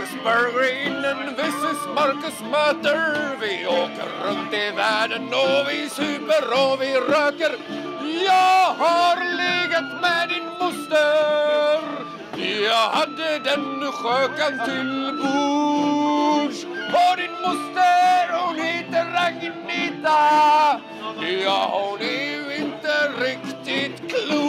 Marcus Berggren, this is Marcus Möter. Vi åker runt i världen och vi super och vi röker. Jag har legat med din moster. Jag hade den skökan till bords. Och din moster hon heter Agneta. Ja, hon är ju inte riktigt klok